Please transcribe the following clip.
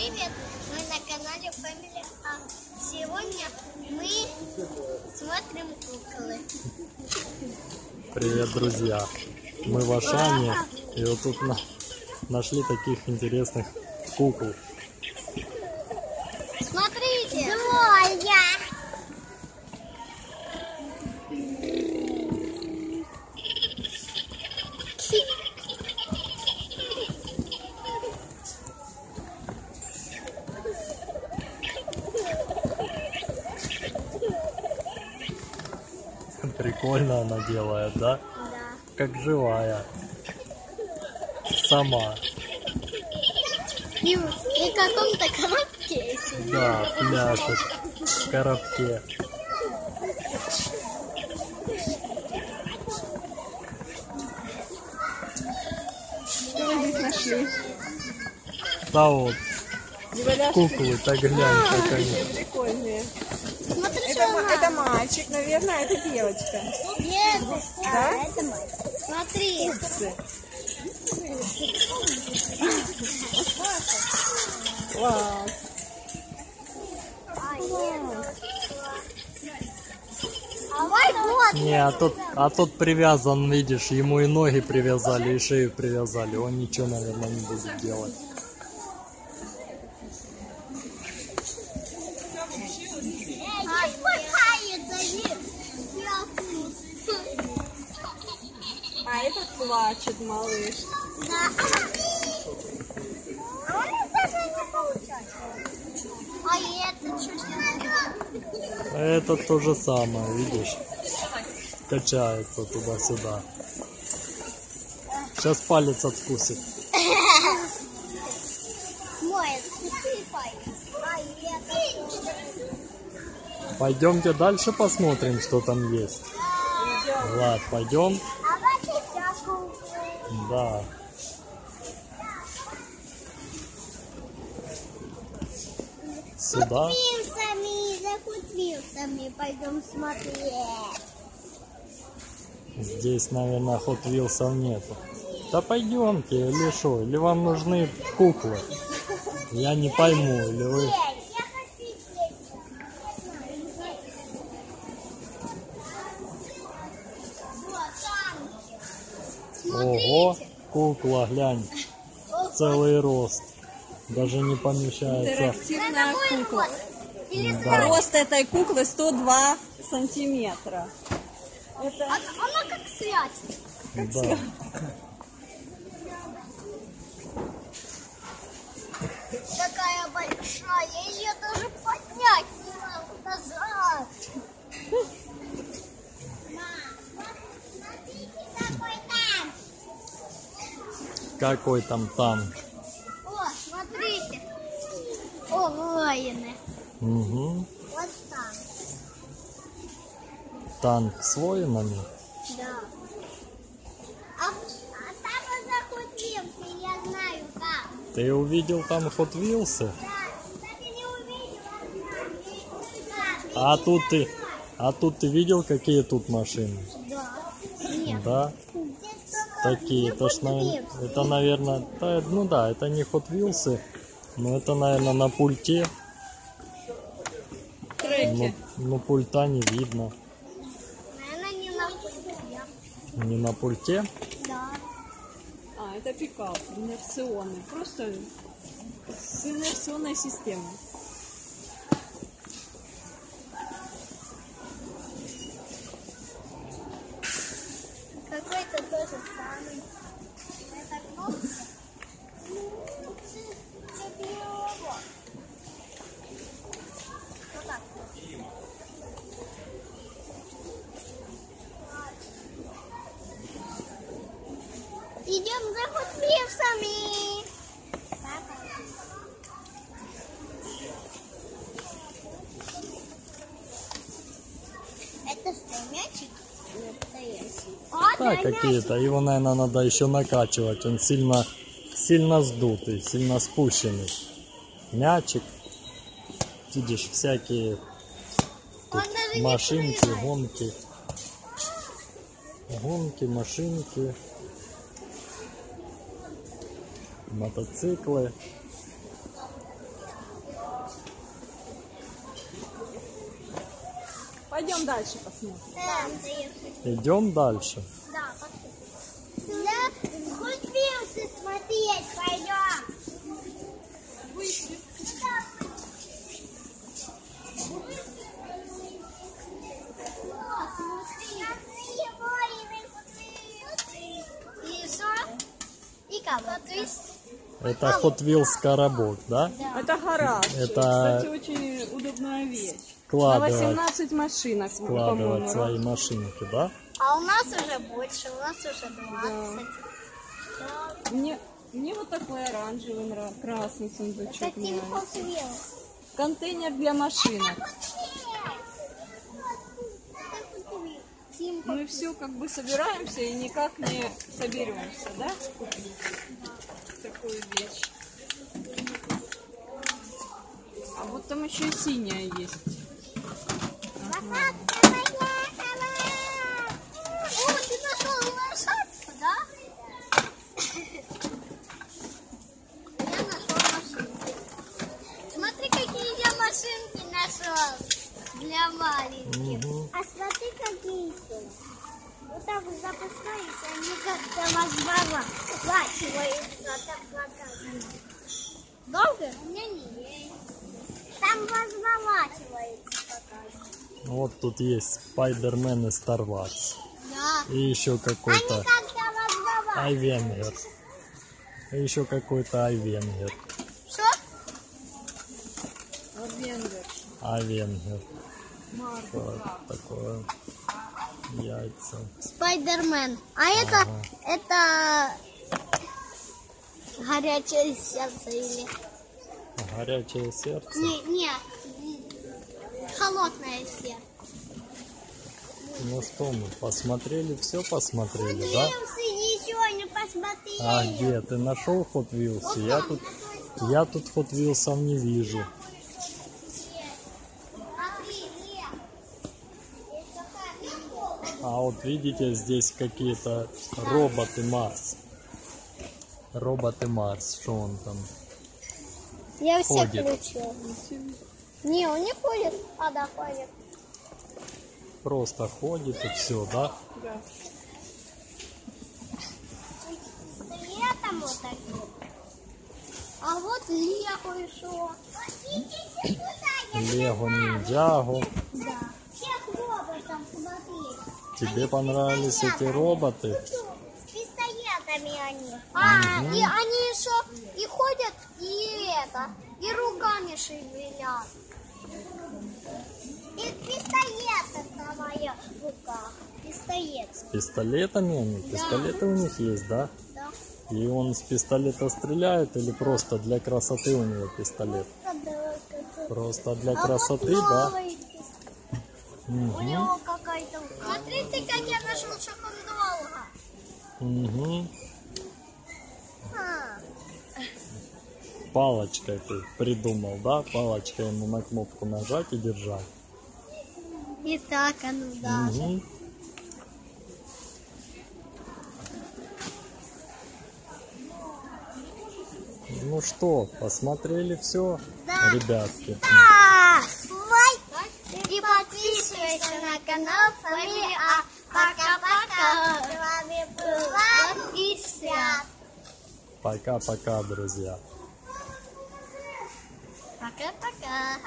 привет! Мы на канале Family A. Сегодня мы смотрим куклы. Привет, друзья! Мы в Ашане, и вот тут на- нашли таких интересных кукол. Смотрите! Прикольно она делает, да? Да. Как живая. Сама. И, и в каком-то коробке сидит. Да, пляшет в коробке. Что вы здесь нашли? Да вот, куклы, так глянь, как они. прикольные. Это, это мальчик, наверное, а это девочка. Нет, Да? это мой. Смотри. Класс. Не, а тот, а тот привязан, видишь, ему и ноги привязали, и шею привязали. Он ничего, наверное, не будет делать. Плачет, малыш. Да. А у меня даже не получается. А это чуть не А это то же самое, видишь? Качается туда-сюда. Сейчас палец откусит. А что? Пойдемте дальше посмотрим, что там есть. Влад, пойдем? Да. Сюда. Вилсами, за вилсами пойдем смотреть. Здесь, наверное, Hot Wheels'ов нету. Да пойдемте, или что? Или вам нужны куклы? Я не пойму, или вы... кукла, глянь, целый рост. Даже не помещается. Интерактивная кукла. Да. Рост этой куклы 102 сантиметра. Это Она, она как святик. Да. Такая большая, ее даже поднять не могу назад. Мам, смотрите, какой там. Какой там танк? О, смотрите. О, воины. Угу. Вот там. Танк с воинами. Да. А, а там он захудился, я знаю как. Ты увидел там Hot Wheels? Да, увидела. А тут ты, а тут ты видел, какие тут машины? Да. Нет. Да, такие. навер- Hot Wheels. это наверное, да, ну да, это не Hot Wheels, но это, наверное, на пульте. Ну, треки. ну пульта не видно. Наверное, не на пульте. Не на пульте. Да. А, это пикап инерционный. Просто с инерционной системой. какие-то. Его, наверное, надо еще накачивать. Он сильно, сильно сдутый, сильно спущенный. Мячик. Видишь, всякие машинки, гонки. Гонки, машинки. Мотоциклы. Пойдем дальше посмотрим. Да. Идем дальше. Смотреть пойдем. И что? И как? Это Hot Wheels коробок, да? Это гараж. Это- Кстати, очень удобная вещь. На Складывать, 18 машинок, складывать свои машинки, да? А у нас уже больше, у нас уже 20. Мне, мне вот такой оранжевый нравится, красный сундучок нравится. Контейнер для машинок. Мы все как бы собираемся и никак не соберемся, да? Купить такую вещь. А вот там еще и синяя есть. Лошадка поехала! О, ты нашел лошадку, да? Я нашел машинки. Смотри, какие я машинки нашел для маленьких. Мгм. А смотри, какие еще. Вот так вот запускаешь, они как-то разворачиваются. Так показано. Долго? У меня не есть. Там разворачивается показано. Вот тут есть Спайдермен и Star Wars. Да. И еще Они какой-то. Айвенгер. И еще какой-то Айвенгер. Что? Венгер. Айвенгер. Вот такое. Яйца. Спайдермен. А это, это горячее сердце или... Горячее сердце. Не, не, холодное сердце. Ну что мы, посмотрели, все посмотрели, да? Вилсы еще не посмотрели. А где? Ты нашел Hot Wheels? Я тут, я тут Hot Wheels не вижу. Смотри, Лен. Есть такая А вот видите, здесь какие-то роботы Марс. Роботы Марс, что он там? Я все Ходит. включил. Не, он не ходит. А, да, ходит. Просто ходит и все, да? Да. Летом вот такие. А вот Лего еще. Лего Ниндзяго. Да. Всех роботов смотри. Тебе понравились эти роботы? С пистолетами они. А, и они еще и ходят, и это, и руками шевелят. И пистолет это моя в руках. Пистолет. Пистолетами они? Пистолеты у них есть, да? Да. И он с пистолета стреляет или просто для красоты у него пистолет? Просто для А красоты, вот да? новый пистолет. У Угу. него какая-то... Смотрите, как я нашел шахандолга. Угу. Палочкой ты придумал, да? Палочкой ему на кнопку нажать и держать. и так оно даже. Мгм. Ну что, посмотрели все, Да. ребятки? Да, лайк и подписывайся на канал Фамилия. Пока-пока. С вами была и Свят. Пока-пока, друзья. Пока-пока.